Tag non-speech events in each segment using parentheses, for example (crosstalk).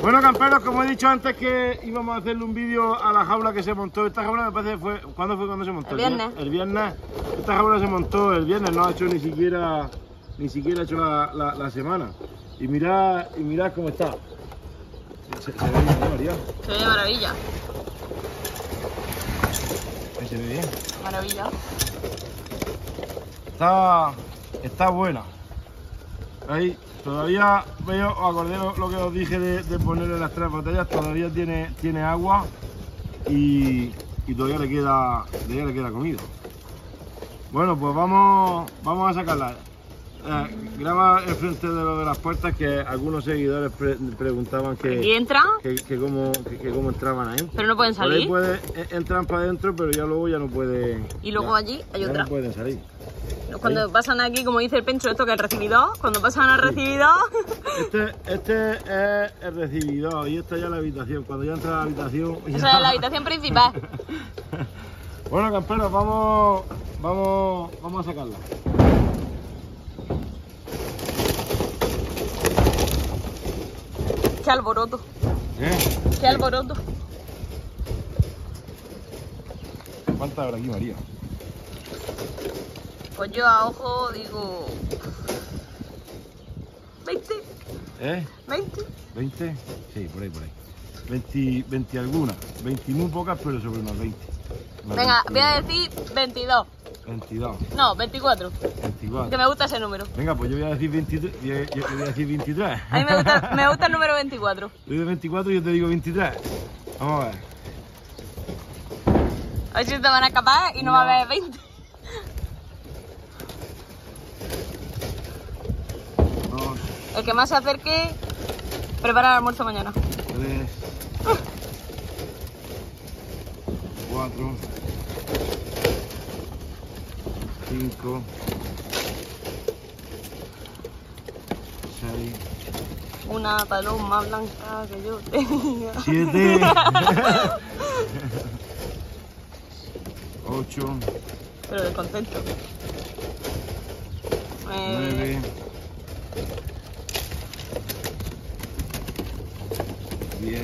Bueno, camperos, como he dicho antes que íbamos a hacerle un vídeo a la jaula que se montó. Esta jaula me parece que fue... ¿Cuándo fue cuando se montó? El viernes. El viernes. Esta jaula se montó el viernes, no ha hecho ni siquiera... Ni siquiera ha hecho la, la- la semana. Y mirad, y mirad cómo está. Se, ve bien, ¿no, María? Se ve maravilla. Ahí Se ve bien. Maravilla. Está, está buena. Ahí, todavía veo, os acordé lo, lo que os dije de, de ponerle las tres botellas, todavía tiene, tiene agua y, y todavía le queda, todavía le queda comida. Bueno, pues vamos, vamos a sacarla. Eh, graba enfrente de lo de las puertas que algunos seguidores pre- preguntaban Aquí que, entra, que, que cómo, que- que cómo entraban ahí. pero no pueden Por ahí salir. puede, eh, entran para adentro, pero ya luego ya no pueden. Y luego ya- allí hay ya otra. No pueden salir. Cuando pasan aquí, como dice el Pencho, esto que es el recibidor, cuando pasan al recibidor, Este, este es el recibidor y esta ya es la habitación. Cuando ya entra a la habitación. ya- esa es la (laughs) habitación principal. bueno, camperos, vamos, vamos, vamos a sacarla. Qué alboroto, ¿Eh? qué alboroto. ¿Cuántas habrá aquí, María? Pues yo a ojo digo... 20, ¿Eh? 20. ¿20? Sí, por ahí, por ahí. 20, 20 algunas. 20 muy pocas, pero sobre unas 20. Unas Venga, 20, voy a decir 22. 22, No, 24. 24. Que me gusta ese número. Venga, pues yo voy a decir 23. Yo, yo voy a decir 23. A mí me gusta, (laughs) me gusta el número 24. Yo digo 24 y yo te digo 23. Vamos a ver. A ver si te van a escapar y no, va a haber 20. Dos, El que más se acerque, prepara el almuerzo mañana. tres, cuatro, cinco, seis, Una paloma blanca que yo tenía. siete, (laughs) ocho, Pero de contento. Eh, nueve, diez,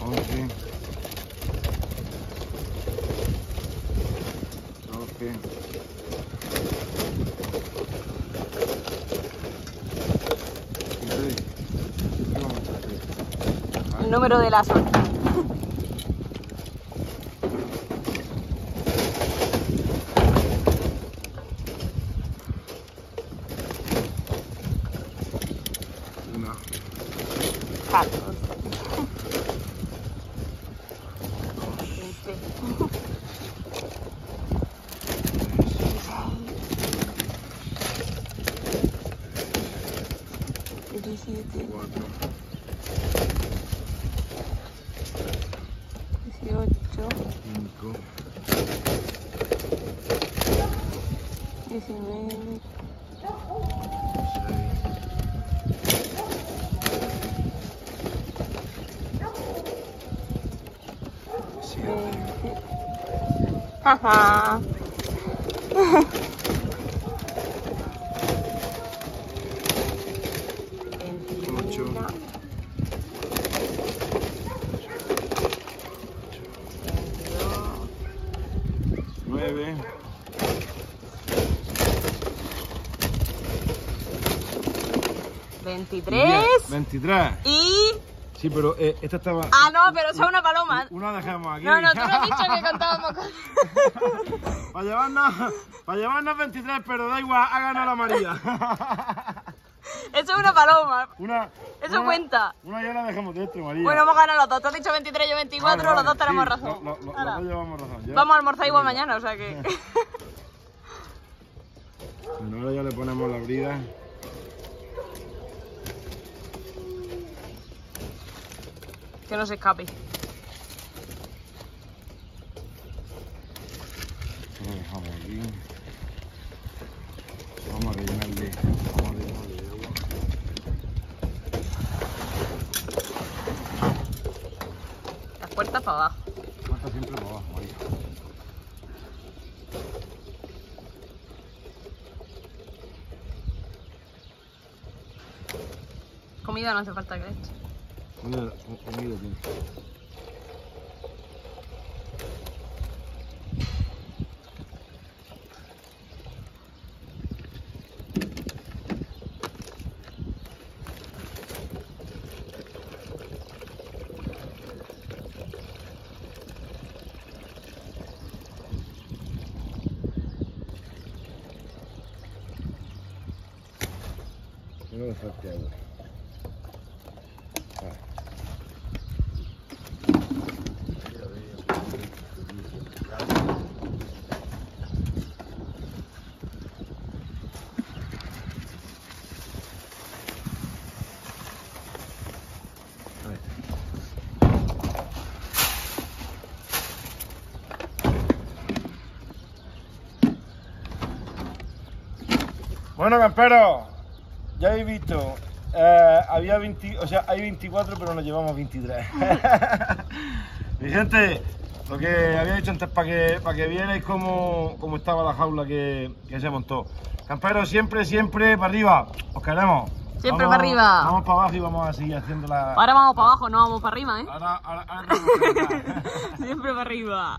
once, doce, dieciséis, el número de la suerte. calor. Dieciocho. Cinco. Diecinueve. Ajá. Ocho. Nueve, veintitrés veintitrés. y... Sí, pero eh, esta estaba. Ah, no, pero son una paloma. Una dejamos aquí. No, no, tú no has dicho que (laughs) contábamos con... (laughs) para llevarnos, para llevarnos 23, pero da igual, ha ganado la María. (laughs) Eso es una paloma. Una, Eso una- cuenta. Una ya la dejamos dentro, María. Bueno, hemos ganado los dos. Tú has dicho 23, yo 24, Vale, vale, los dos tenemos sí, razón. lo- lo- los dos llevamos razón. ya. Vamos a almorzar igual mañana, o sea que... Bueno, ahora ya le ponemos la brida. Que no se escape. Lo dejamos aquí. Vamos a rellenarle. Vamos a rellenarle de agua. Las puertas para abajo. Corta siempre para abajo, María. Comida no hace falta que le eche. Comida, comida tiene. Que no me falte agua. Vale. Ahí. Bueno, camperos, ya habéis visto, eh, había 20, o sea, hay 24, pero nos llevamos 23. (laughs) Mi gente, lo que había dicho antes para que, para que vierais cómo, cómo estaba la jaula que, que se montó. Camperos, siempre, siempre para arriba, os queremos. Siempre Vamos- para arriba. Vamos para abajo y vamos a seguir haciendo la... Ahora vamos para abajo, no vamos para arriba, ¿eh? Ahora, ahora, ahora. (laughs) Siempre para arriba.